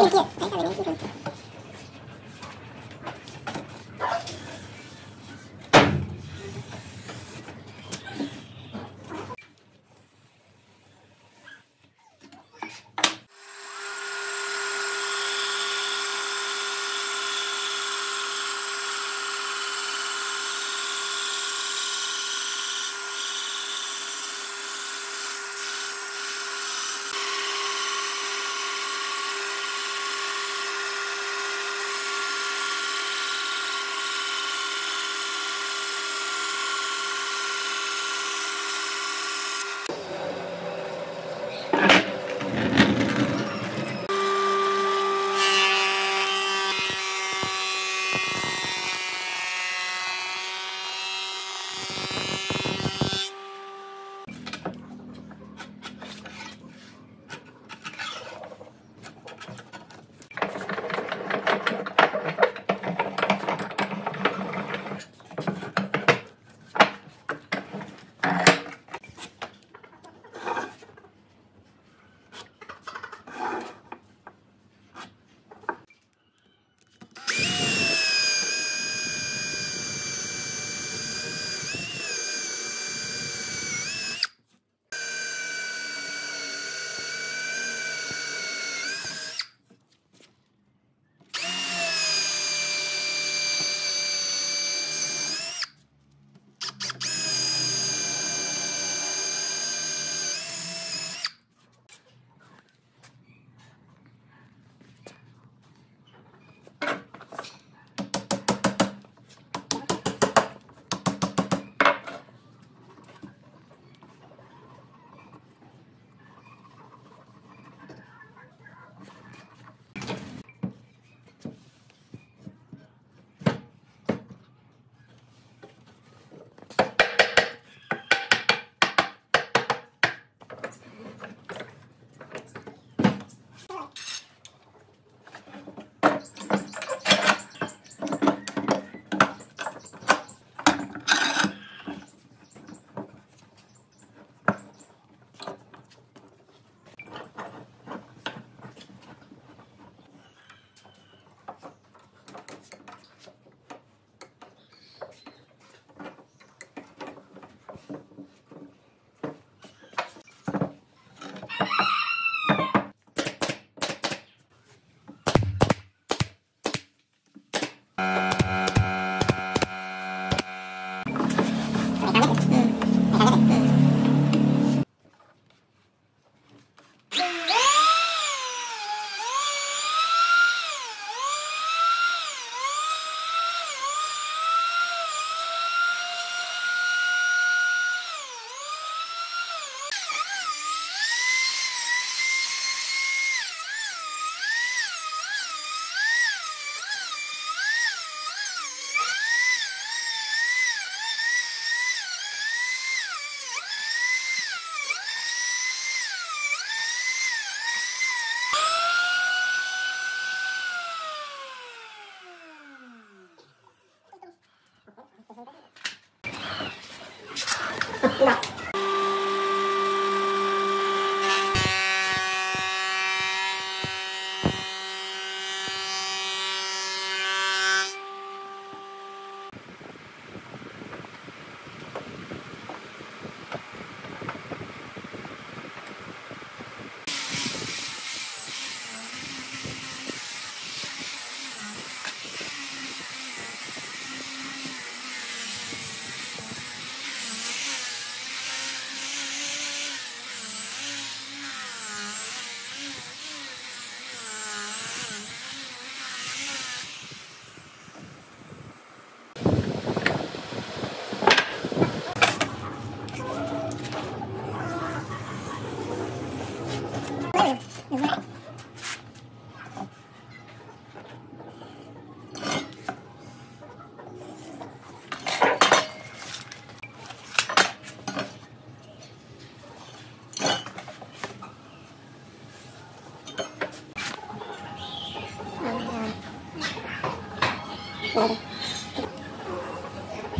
再见，看一下里面是什么。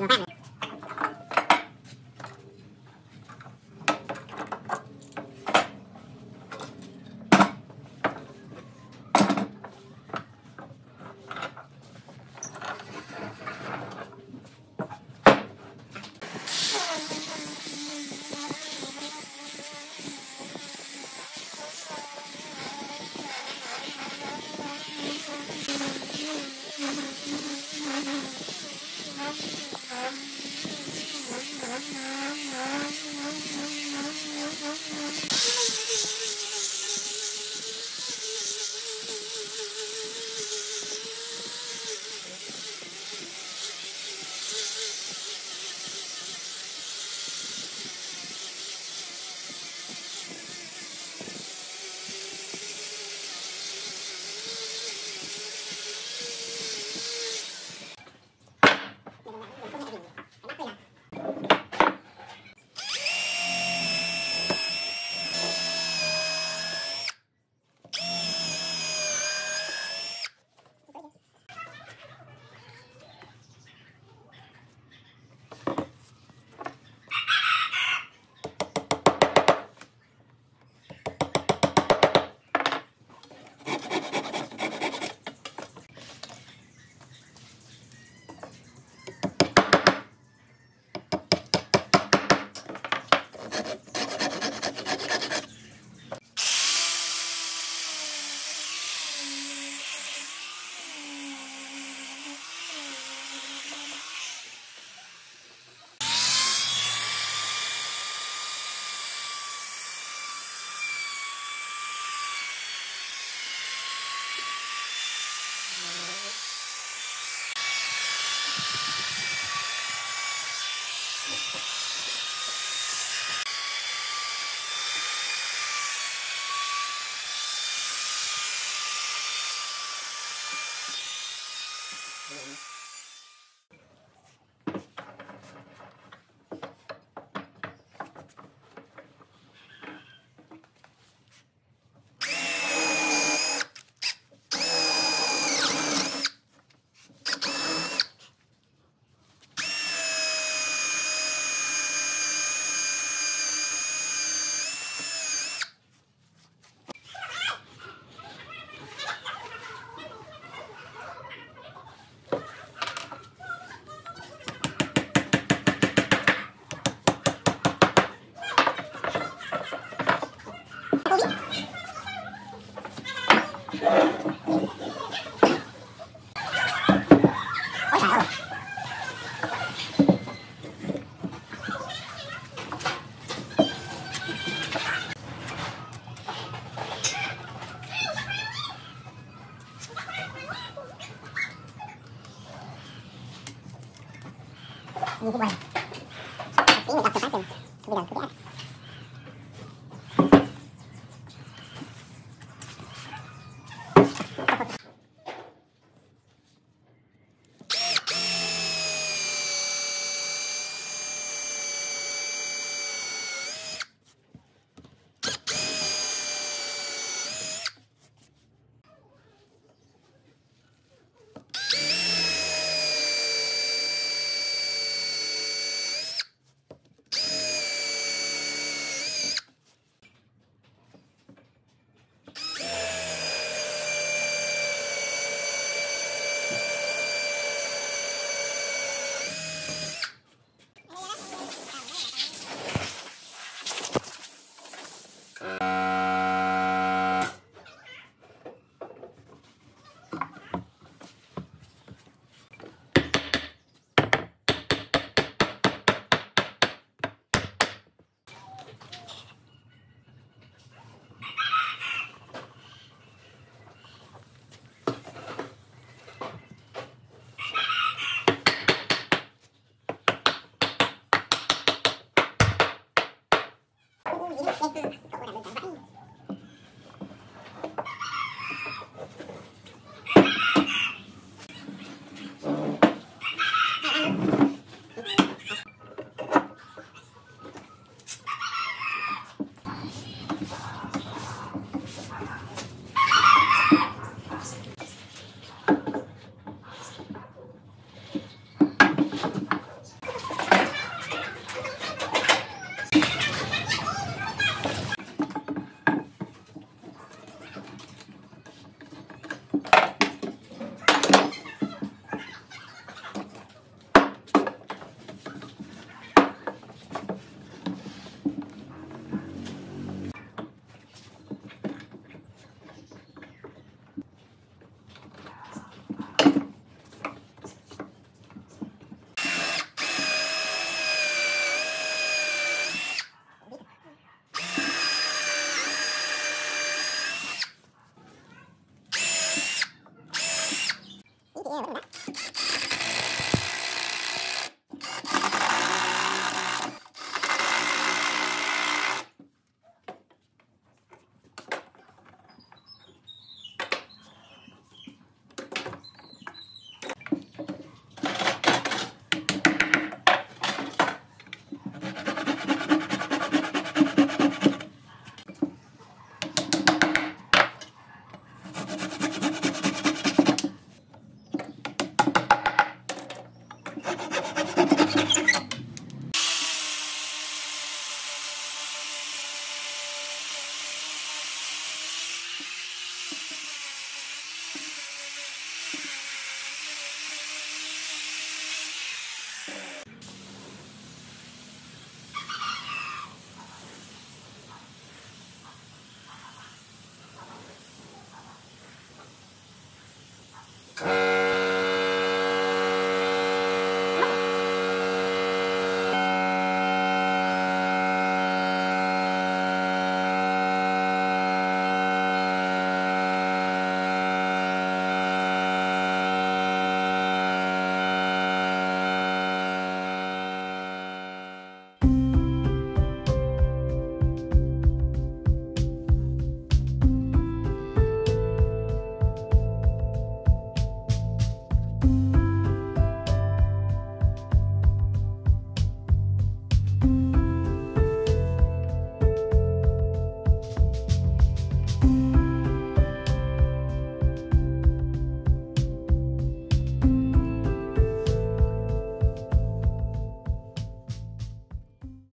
Bye.